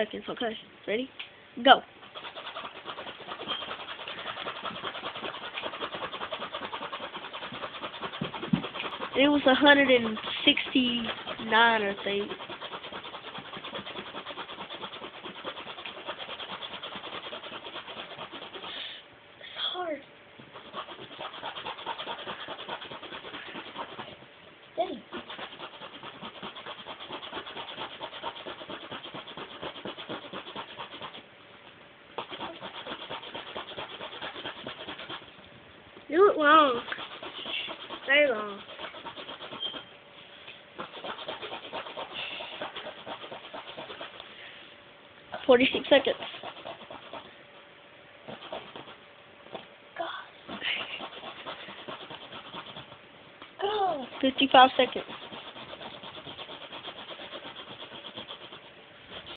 seconds, okay? Ready? Go. It was 169, I think. Do it long. Very long. Forty-six seconds. God. Go. Fifty-five seconds.